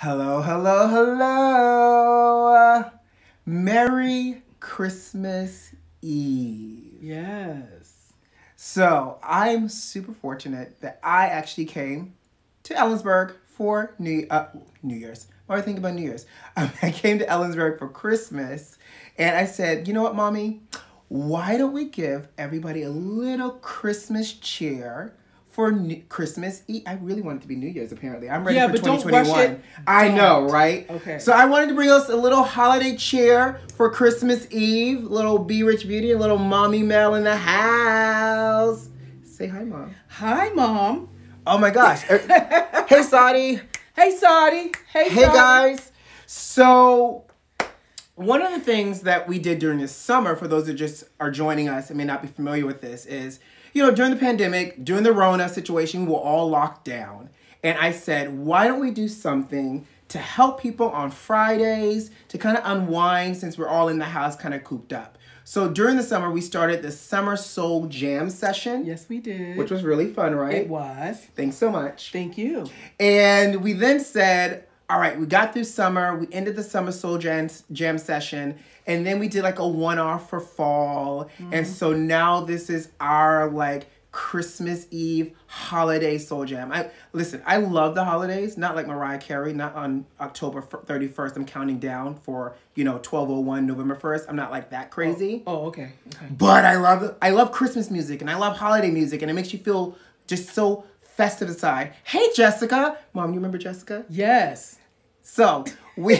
Hello, hello, hello. Merry Christmas Eve. Yes. So, I'm super fortunate that I actually came to Ellensburg for New uh, New Year's. What do I think about New Year's? Um, I came to Ellensburg for Christmas and I said, you know what, mommy? Why don't we give everybody a little Christmas cheer for New- Christmas Eve? I really want it to be New Year's, apparently. I'm ready Yeah, for but don't rush 2021. it. I know, Don't. right? Okay. So I wanted to bring us a little holiday cheer for Christmas Eve. Little B Rich Beauty, a little mommy Mel in the house. Say hi, mom. Hi, Mom. Oh my gosh. Er, hey, Sadi. Hey, Saudi. Hey, Hey, Saudi. guys. So, one of the things that we did during this summer, for those that just are joining us and may not be familiar with this, is you know, during the pandemic, during the Rona situation, we were all locked down. And I said, why don't we do something to help people on Fridays to kind of unwind since we're all in the house kind of cooped up? So, during the summer, we started the Summer Soul Jam session, Yes, we did. which was really fun, right? It was. Thanks so much. Thank you. And we then said, all right, we got through summer, we ended the summer soul jam, jam session, and then we did like a one off for fall. And mm-hmm. so now this is our like Christmas Eve holiday soul jam. I listen, I love the holidays, not like Mariah Carey, not on October 31st. I'm counting down for, you know, 1201 November 1st. I'm not like that crazy. Oh, oh, okay. Okay. But I love I love Christmas music and I love holiday music and it makes you feel just so festive inside. Hey Jessica, mom, you remember Jessica? Yes. So we,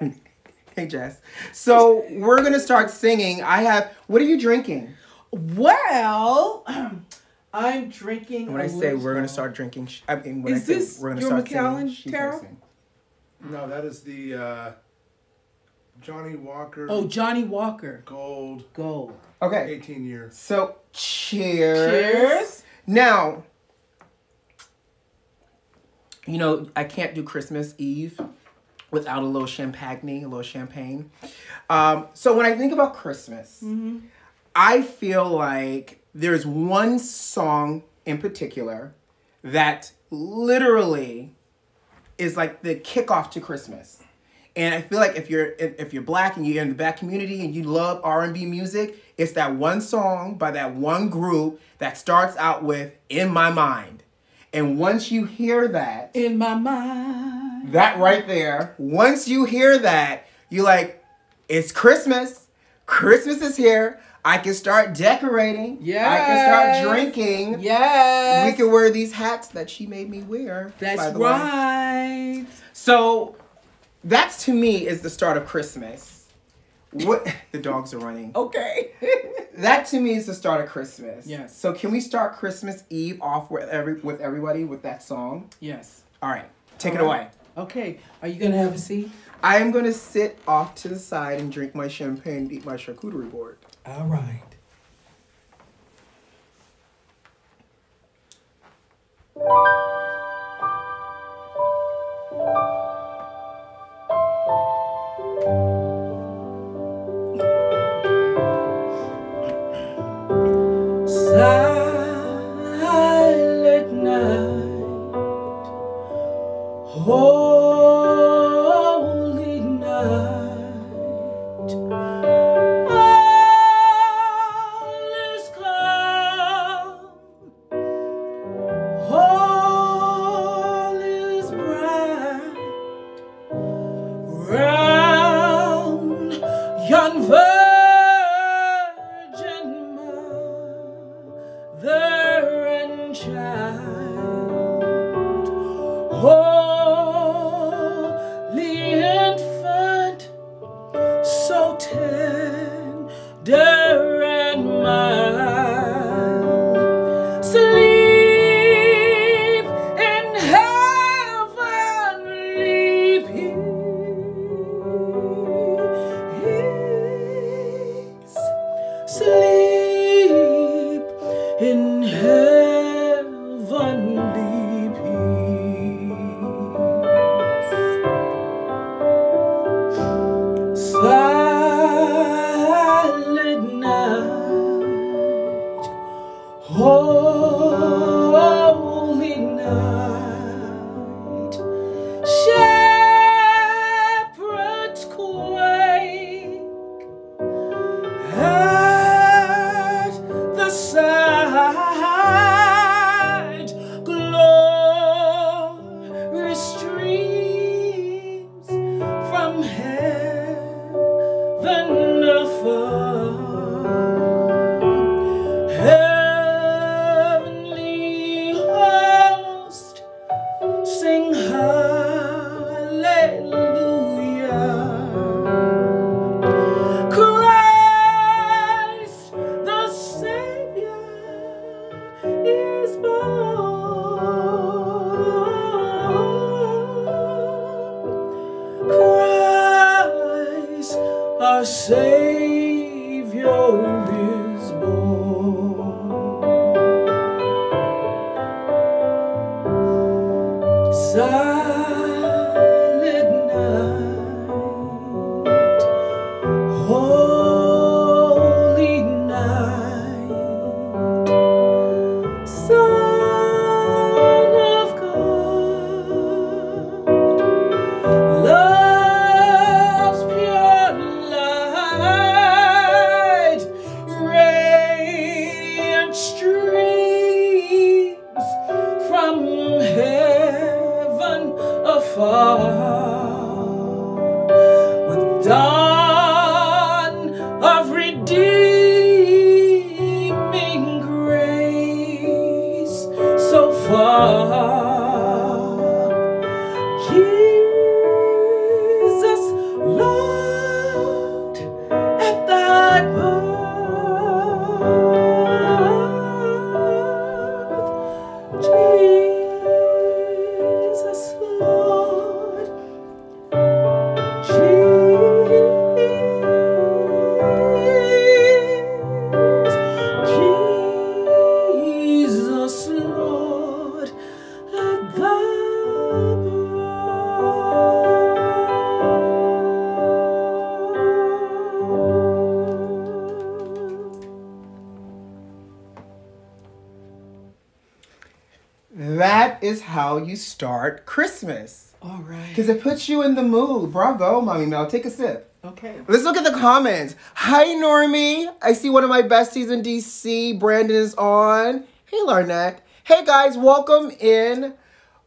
hey Jess. So we're gonna start singing. I have. What are you drinking? Well, I'm drinking. When I I say we're gonna start drinking, I mean when Is I say this we're gonna your start Macallan singing, Tarot? No, that is the uh, Johnnie Walker Oh, Johnnie Walker. Gold Gold. Okay. 18 years. So cheers. Cheers. Now, you know, I can't do Christmas Eve without a little champagne, a little champagne. Um, so when I think about Christmas, I feel like there's one song in particular that literally is like the kickoff to Christmas. And I feel like if you're if if you're black and you're in the black community and you love R&B music, it's that one song by that one group that starts out with "In My Mind." And once you hear that, In my mind. that right there, once you hear that, you're like, it's Christmas. Christmas is here. I can start decorating. Yeah. I can start drinking. Yes. We can wear these hats that she made me wear. That's the way. right. So that's to me is the start of Christmas. What the dogs are running. Okay. That to me is the start of Christmas. Yes. So can we start Christmas Eve off with every with everybody with that song? yes. All right. Take it All away. Okay. Are you gonna have a seat? I am gonna sit off to the side and drink my champagne and eat my charcuterie board. All right. Silent That is how you start Christmas. All right. Because it puts you in the mood. Bravo, Mommy Mel. Take a sip. Okay. Let's look at the comments. Hi, Normie. I see one of my besties in DC. Brandon is on. Hey, Larnette. Hey, guys. Welcome in.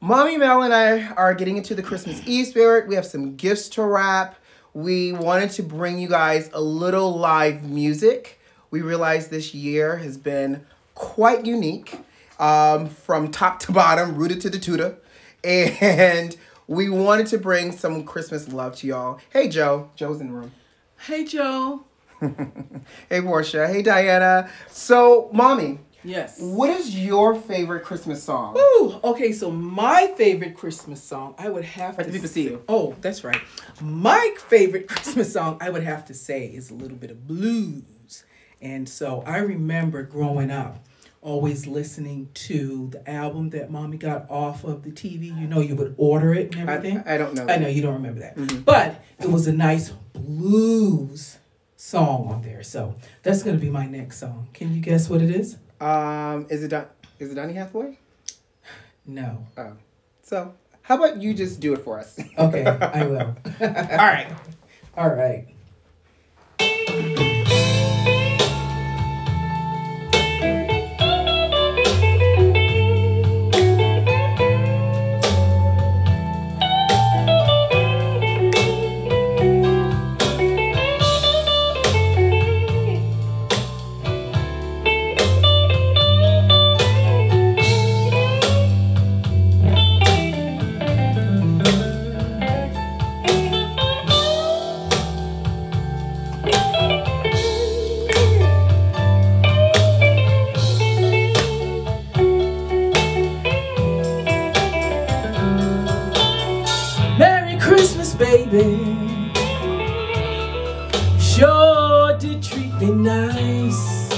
Mommy Mel and I are getting into the Christmas Eve spirit. We have some gifts to wrap. We wanted to bring you guys a little live music. We realized this year has been quite unique um, from top to bottom, rooted to the tutor. And we wanted to bring some Christmas love to y'all. Hey, Joe. Joe's in the room. Hey, Joe. Hey, Portia. Hey, Diana. So, Mommy, Yes. what is your favorite Christmas song? Ooh, okay, so my favorite Christmas song, I would have to people say- see you. Oh, that's right. My favorite Christmas song, I would have to say, is a little bit of blues. And so I remember growing up, always listening to the album that mommy got off of the TV. You know, you would order it and everything. I, I don't know. I know you don't remember that. But it was a nice blues song on there. So that's going to be my next song. Can you guess what it is? Um, is it Don- is it Donny Hathaway? No. Oh, so how about you just do it for us? Okay, I will. All right. All right. Sure did treat me nice.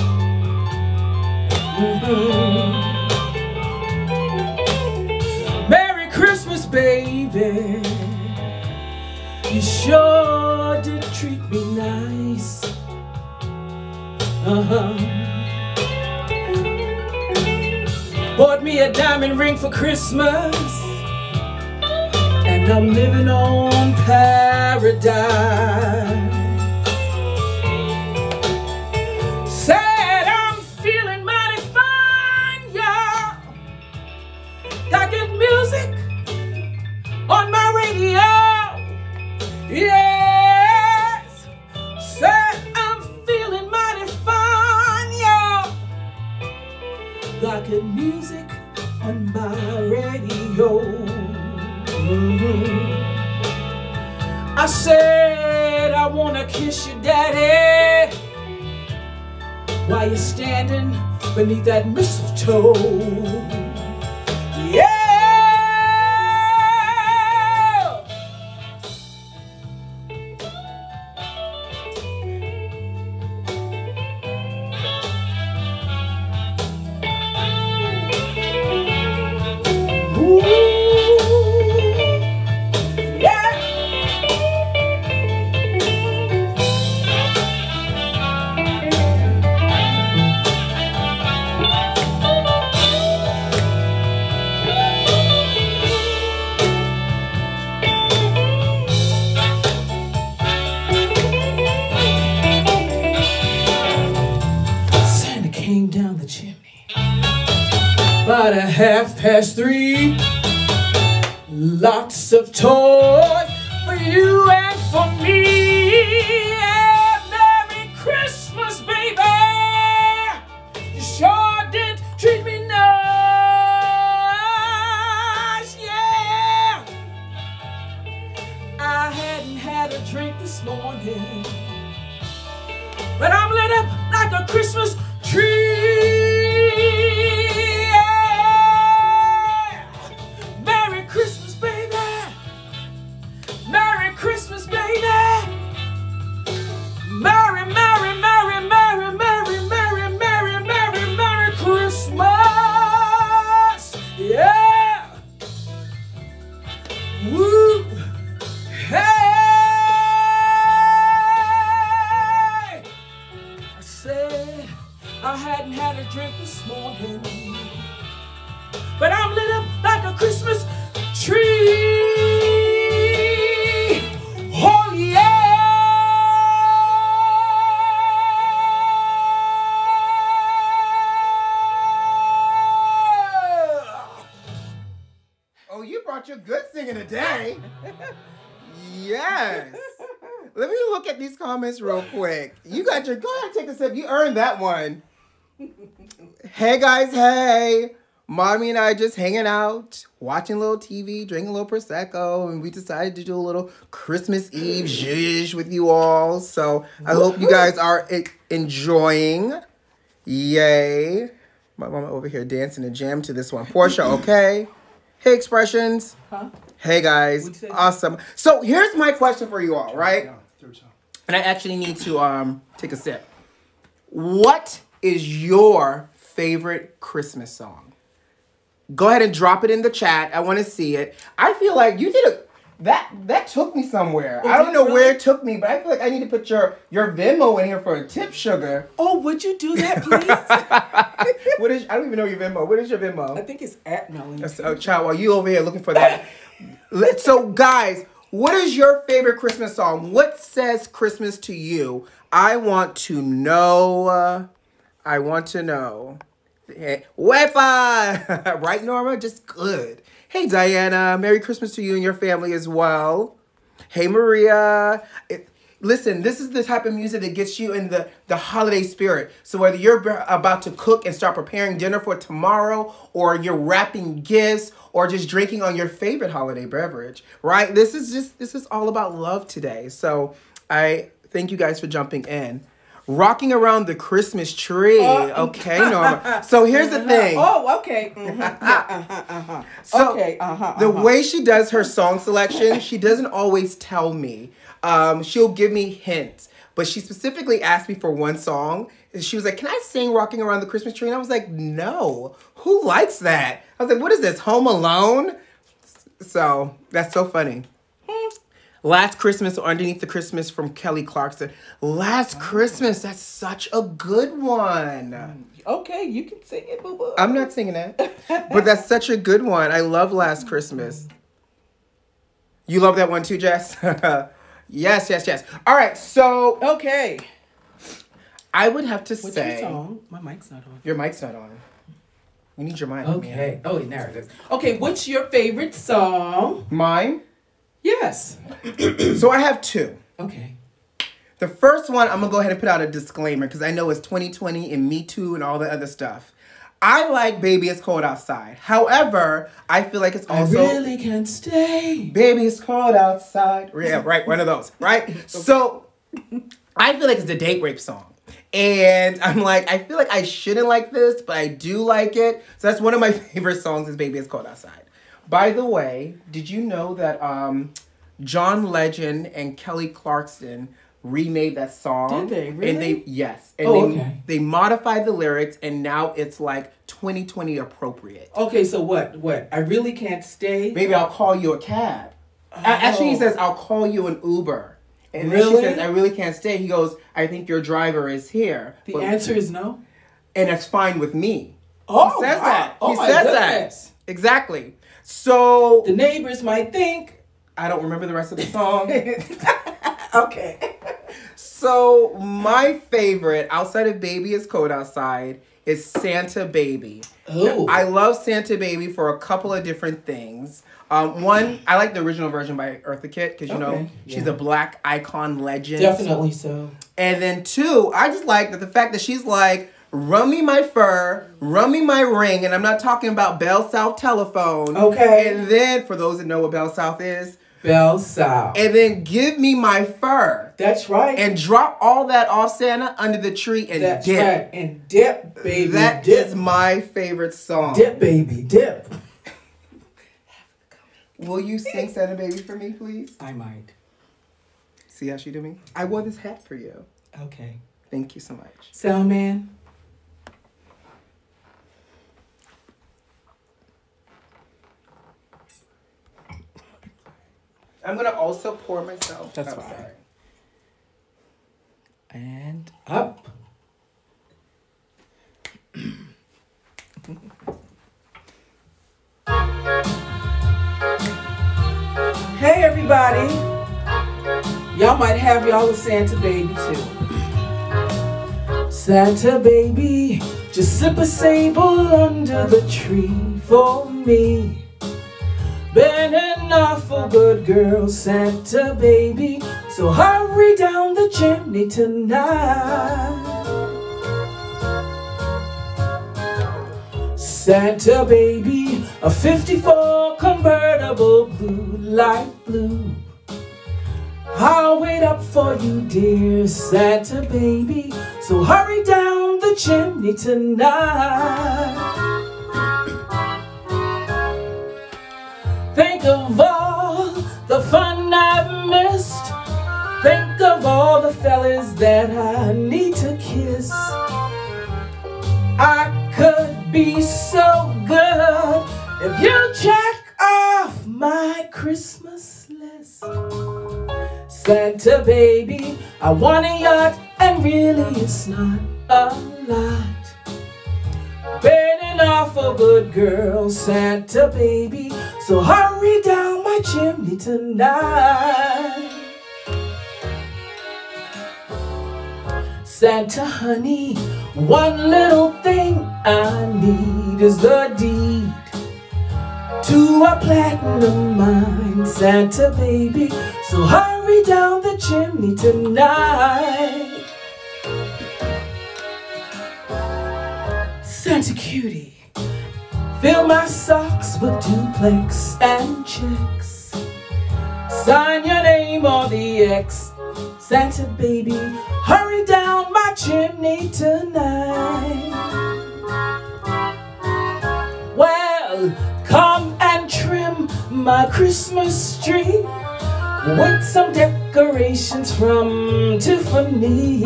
Merry Christmas, baby. You sure did treat me nice. Uh huh. Bought me a diamond ring for Christmas. And I'm living on paradise. While you're standing beneath that mistletoe. of tone. Today. yes. Let me look at these comments real quick. You got your go ahead, take a sip. You earned that one. hey guys, hey. Mommy and I just hanging out, watching a little TV, drinking a little prosecco, and we decided to do a little Christmas Eve zhuzh with you all. So I hope you guys are enjoying. Yay! My mama over here dancing a jam to this one. Portia, okay? Hey, expressions. Huh? Hey guys, What'd you say? awesome. So here's my question for you all, right? Yeah, third time. And I actually need to um take a sip. What is your favorite Christmas song? Go ahead and drop it in the chat. I want to see it. I feel like you did a that that took me somewhere. Oh, I don't know it where it took me, but I feel like I need to put your your Venmo in here for a tip, sugar. Oh, would you do that, please? What is? I don't even know your Venmo. What is your Venmo? I think it's at Melanie. So, child, while you over here looking for that. let- so, guys, what is your favorite Christmas song? What says Christmas to you? I want to know. uh, I want to know. Wepa! right, Norma? Just good. Hey, Diana. Merry Christmas to you and your family as well. Hey, Maria. It- listen, this is the type of music that gets you in the, the holiday spirit. So whether you're about to cook and start preparing dinner for tomorrow, or you're wrapping gifts, or just drinking on your favorite holiday beverage, right? This is just this is all about love today. So I thank you guys for jumping in. Rocking around the Christmas tree. okay, Norma. So here's the thing. Oh, okay. Mhm. Yeah, uh-huh, uh-huh. So okay, uh-huh, the uh-huh. way she does her song selection, she doesn't always tell me. Um, she'll give me hints, but she specifically asked me for one song. And she was like, "Can I sing "Rocking Around the Christmas Tree"?" And I was like, "No. Who likes that?" I was like, "What is this? Home Alone?" So that's so funny. Last Christmas or Underneath the Christmas from Kelly Clarkson. Last Christmas, that's such a good one. Okay, you can sing it, boo boo. I'm not singing that, but that's such a good one. I love Last Christmas. You love that one too, Jess? yes, yes, yes. All right, so Okay. I would have to What's say your song? My mic's not on. your mic's not on. We need your mic. Okay. Oh, now it is. Okay, what's your favorite song? Mine. Yes. So I have two. Okay. The first one, I'm gonna go ahead and put out a disclaimer because I know it's 2020 and Me Too and all the other stuff. I like Baby It's Cold Outside. However, I feel like it's I also really can't stay. Baby, it's cold outside. Yeah, right, one of those, right? So I feel like it's a date rape song. And I'm like, I feel like I shouldn't like this, but I do like it. So that's one of my favorite songs is Baby It's Cold Outside. By the way, did you know that um, John Legend and Kelly Clarkson remade that song? Did they? And they yes. And Oh, they, okay. they modified the lyrics and now it's like 2020 appropriate. Okay, so what? What? I really can't stay. Maybe I'll call you a cab. A- Actually, he Oh. says, I'll call you an Uber. And then Really? she says, I really can't stay. He goes, I think your driver is here. The But- answer is no. And that's fine with me. Oh, he says wow. that. Oh he says goodness. that. Exactly. So, The neighbors might think. I don't remember the rest of the song. Okay. So, my favorite outside of Baby is Cold Outside is Santa Baby. Oh. I love Santa Baby for a couple of different things. Um, one, I like the original version by Eartha Kitt because you know Okay, she's yeah. a black icon legend. Definitely so. And then two, I just like that the fact that she's like, run me my fur, run me my ring, and I'm not talking about Bell South telephone. Okay. And then for those that know what Bell South is, Bell South. and then give me my fur That's right. and drop all that off Santa under the tree and That's dip. right. And dip, baby. That dip. is my favorite song. dip, baby. Dip. Will you sing Santa Baby for me, please? I might. See how she do me? I wore this hat for you. Okay. Thank you so much. Sound man. I'm gonna also pour myself. That's I'm fine. sorry. And up. hey everybody. Y'all might have y'all a Santa baby too. Santa baby, just sip a sable under the tree for me. Been an awful good girl, Santa baby. So hurry down the chimney tonight. Santa baby, a 54 convertible blue, light blue. I'll wait up for you, dear Santa baby. So hurry down the chimney tonight. Of all the fun I've missed. Think of all the fellas that I need to kiss. I could be so good if you check off my Christmas list. Santa baby, I want a yacht, and really it's not a lot. An awful good girl, Santa baby. So hurry down my chimney tonight. Santa honey, one little thing I need is the deed to a platinum mine, Santa baby. So hurry down the chimney tonight. Santa cutie, fill my socks with duplex and checks. Sign your name on the X, Santa baby. Hurry down my chimney tonight. Well, come and trim my Christmas tree with some decorations from Tiffany.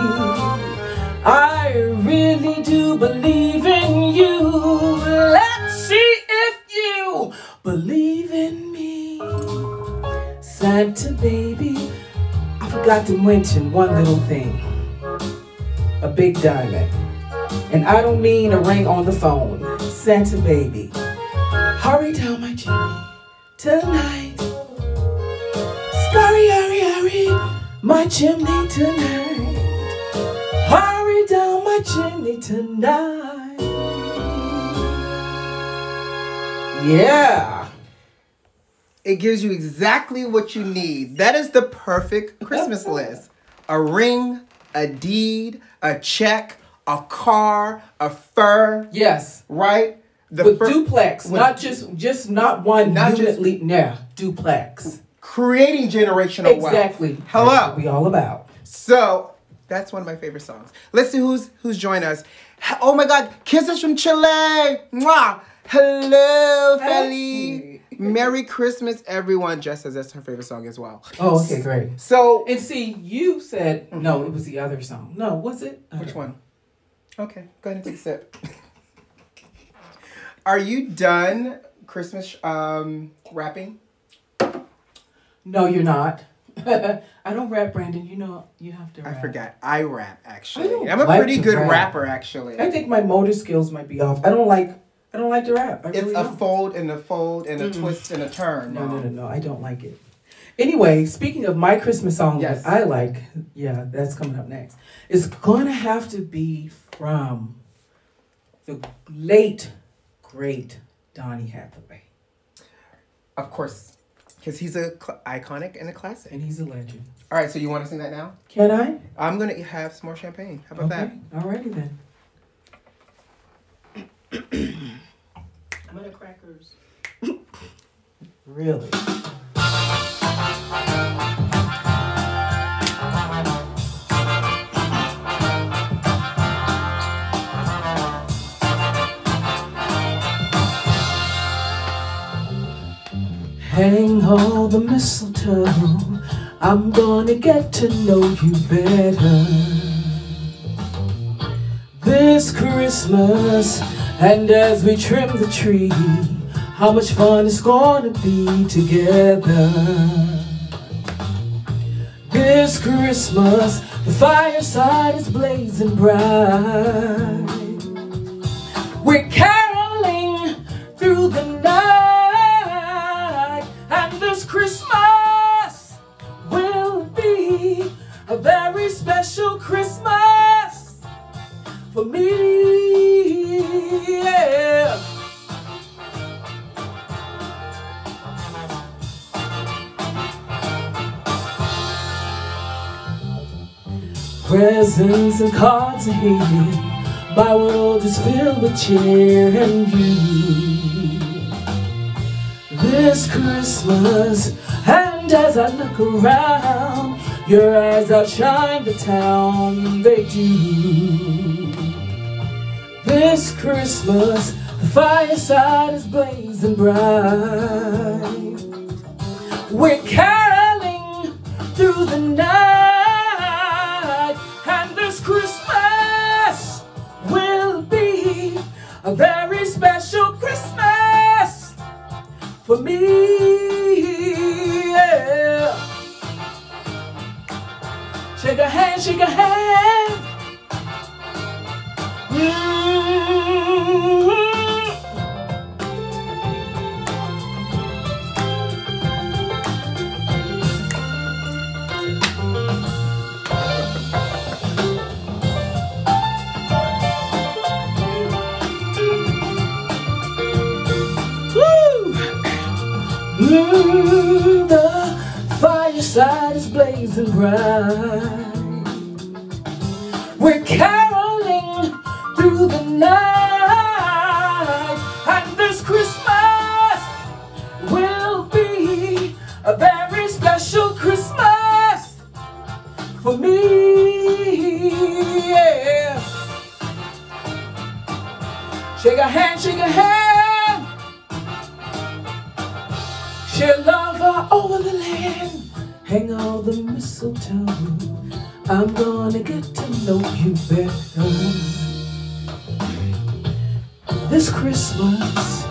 I really do believe in you. Let's see if you believe in me. Santa baby, I forgot to mention one little thing. A big diamond. And I don't mean a ring on the phone. Santa baby, hurry down my chimney tonight. Scurry, hurry, hurry, my chimney tonight. Chimney tonight. Yeah. It gives you exactly what you need. That is the perfect Christmas list. A ring, a deed, a check, a car, a fur, Yes. right? The With fur- duplex, with- not just just not one Not just- unitly. Yeah, duplex. creating generational Exactly. wealth. Hello. That's what we all about. So that's one of my favorite songs. Let's see who's who's joined us. Oh my God, kisses from Chile. Mwah. Hello, Feli. Merry Christmas, everyone. Jess says that's her favorite song as well. Oh, okay, great. So And see, you said no. It was the other song. No, was it? I which don't- one? Okay, go ahead and take a sip. Are you done Christmas um, rapping? No, you're not. I don't rap, Brandon. You know you have to. Rap. I forgot. I rap actually. I I'm a like pretty good rap. rapper actually. I think my motor skills might be off. I don't like. I don't like to rap. I It's really a don't. fold and a fold and a twist and a turn. No, no, Mom. no, no. I don't like it. Anyway, speaking of my Christmas song Yes. that I like, yeah, that's coming up next. It's gonna have to be from the late great Donny Hathaway. Of course, because he's a cl- iconic and a classic. And he's a legend. All right, so you want to sing that now? Can I? I'm gonna have some more champagne. How about that? okay. Alrighty then. that? I'm gonna crackers. Really? Hang all the mistletoe. I'm gonna get to know you better this Christmas. And as we trim the tree, how much fun it's gonna be together. This Christmas, the fireside is blazing bright. We're for me. Yeah. Presents and cards are here. My world is filled with cheer and you. This Christmas, and as I look around, your eyes outshine the town, they do. This Christmas, the fireside is blazing bright. We're caroling through the night, and this Christmas will be a very special Christmas for me. Yeah. Shake a hand, shake a hand. We're caroling through the night, and this Christmas will be a very special Christmas for me. Yeah. Shake a hand, shake a hand. Share love Hang all the mistletoe. I'm gonna get to know you better. This Christmas,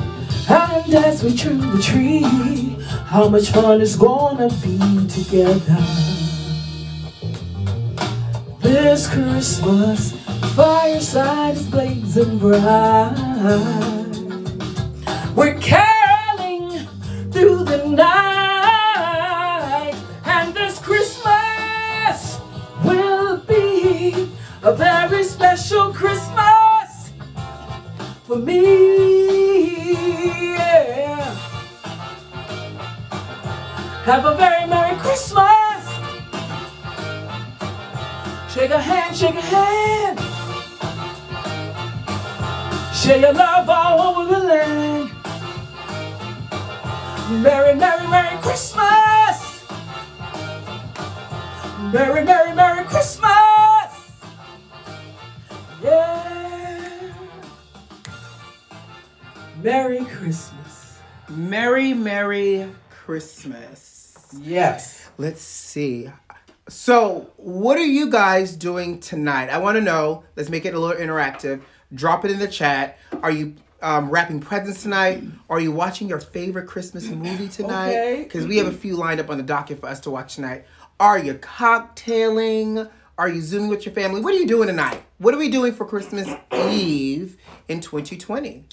and as we trim the tree, how much fun it's gonna be together. This Christmas, fireside is blazing bright. We're Merry, Merry, Merry Christmas. Yeah. Merry Christmas. Merry, Merry Christmas. Yes. Let's see. So, what are you guys doing tonight? I want to know. Let's make it a little interactive. Drop it in the chat. Are you um, wrapping presents tonight? Are you watching your favorite Christmas movie tonight? Okay. Because we have a few lined up on the docket for us to watch tonight. Are you cocktailing? Are you zooming with your family? What are you doing tonight? What are we doing for Christmas Eve in 2020?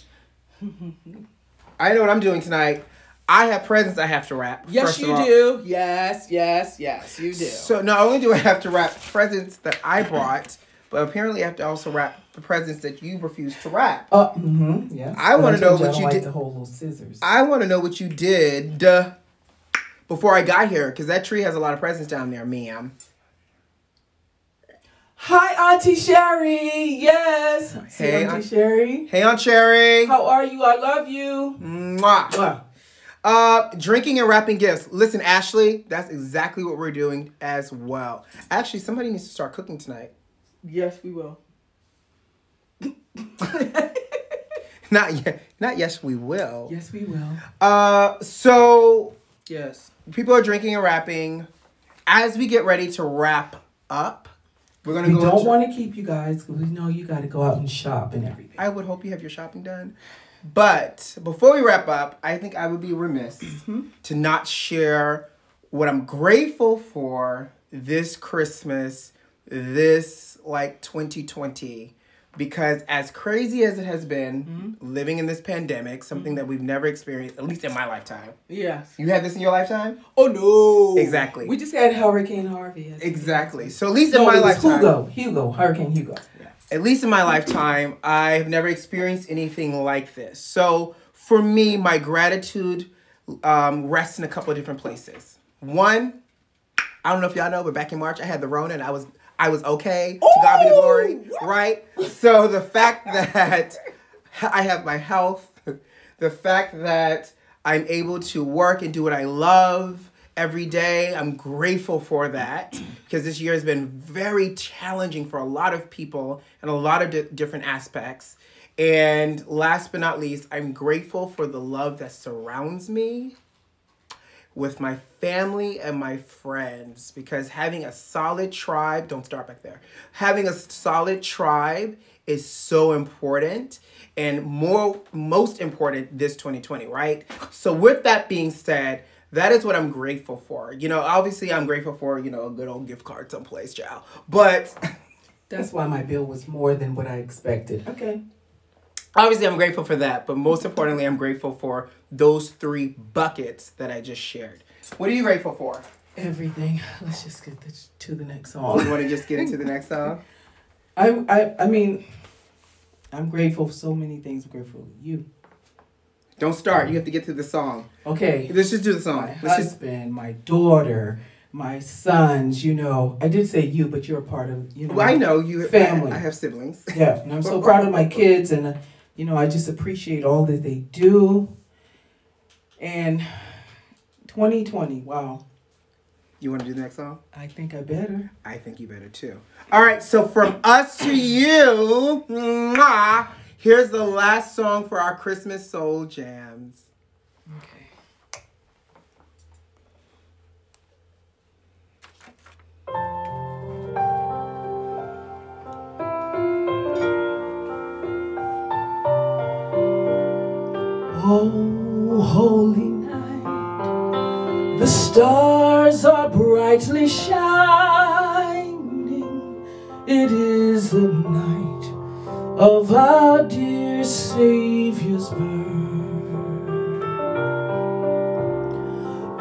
I know what I'm doing tonight. I have presents I have to wrap. Yes, you do. Yes, yes, yes, you do. So not only do I have to wrap presents that I bought, but apparently I have to also wrap the presents that you refused to wrap. Uh, mm-hmm, yes. I wanna know what you like did- the whole little scissors. I want to know what you did uh, before I got here, because that tree has a lot of presents down there, ma'am. Hi, Auntie Sherry. Yes. See, Hey, Auntie Aunt- Sherry. Hey, Aunt Sherry. How are you? I love you. Mwah. Mwah. Uh, drinking and wrapping gifts. Listen, Ashley, that's exactly what we're doing as well. Actually, somebody needs to start cooking tonight. Yes, we will. Not yet. Not yes, we will. Yes, we will. Uh, so Yes. People are drinking and rapping. As we get ready to wrap up, we're gonna We go. don't want to keep you guys because we know you got to go out and shop and everything. I would hope you have your shopping done. But before we wrap up, I think I would be remiss mm-hmm. to not share what I'm grateful for this Christmas, this like 2020. Because as crazy as it has been living in this pandemic, something that we've never experienced, at least in my lifetime. Yes. You had this in your lifetime? Oh no. Exactly. We just had Hurricane Harvey. Exactly. So at least in my lifetime. Hugo. Hugo. Hurricane Hugo. at least in my lifetime, I've never experienced anything like this. So for me, my gratitude um, rests in a couple of different places. One, I don't know if y'all know, but back in March, I had the Rona and I was I was okay. To God be the glory, right? So the fact that I have my health, the fact that I'm able to work and do what I love every day, I'm grateful for that because this year has been very challenging for a lot of people in a lot of di- different aspects. And last but not least, I'm grateful for the love that surrounds me with my family and my friends because having a solid tribe, don't start back there. Having a solid tribe is so important and more most important this 2020, right? So with that being said, that is what I'm grateful for. You know, obviously I'm grateful for, you know, a good old gift card someplace, child. But That's why my bill was more than what I expected. Okay. Obviously I'm grateful for that, but most importantly I'm grateful for those three buckets that I just shared. What are you grateful for? Everything. Let's just get this to the next song. You want to just get into the next song? I, I, I mean, I'm grateful for so many things. I'm grateful for you. Don't start. You have to get to the song. Okay. Let's just do the song. My Let's just. husband, my daughter, my sons. You know, I did say you, but you're a part of. You know. Well, I know you. Have family. I, I have siblings. Yeah, and I'm so proud of my kids, and uh, you know, I just appreciate all that they do. And 2020, wow, You want to do the next song? I think I better. I think you better too. All right. So from us to you, mwah, here's the last song for our Christmas soul jams. Oh, holy night, the stars are brightly shining. It is the night of our dear Savior's birth.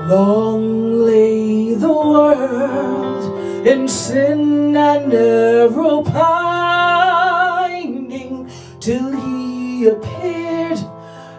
Long lay the world in sin and error pining till he appeared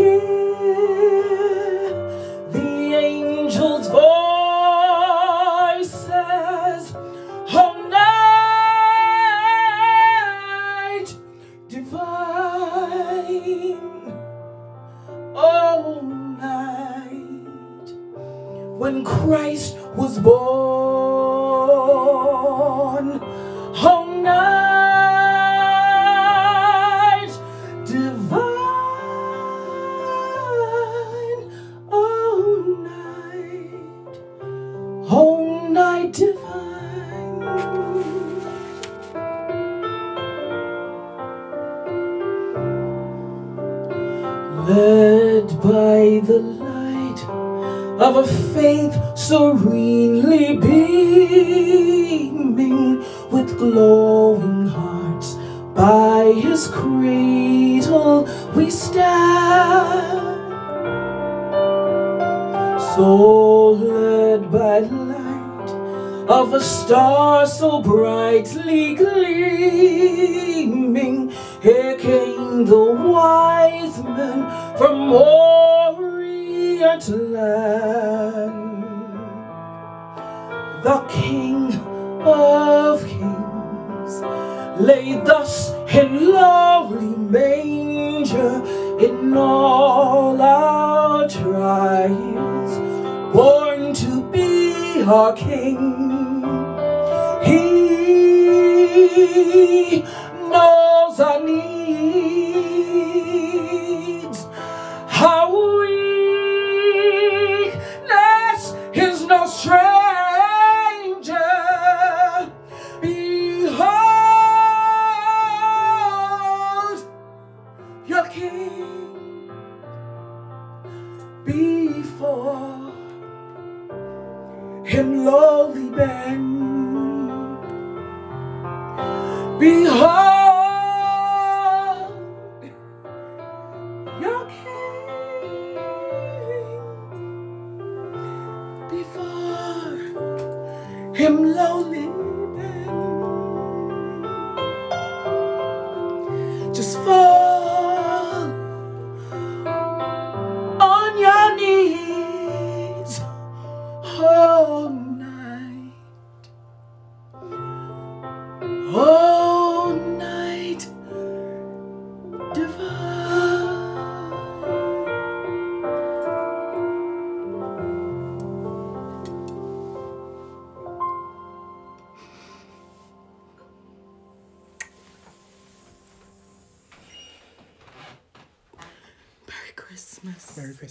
Oh, The King of Kings lay thus in lowly manger in all our trials, born to be our King. He knows our needs. Him lowly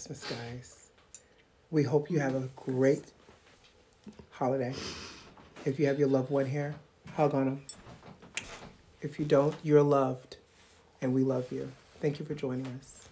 Christmas. Guys. We hope you have a great holiday. If you have your loved one here, hug on them. If you don't, you're loved, and we love you. Thank you for joining us.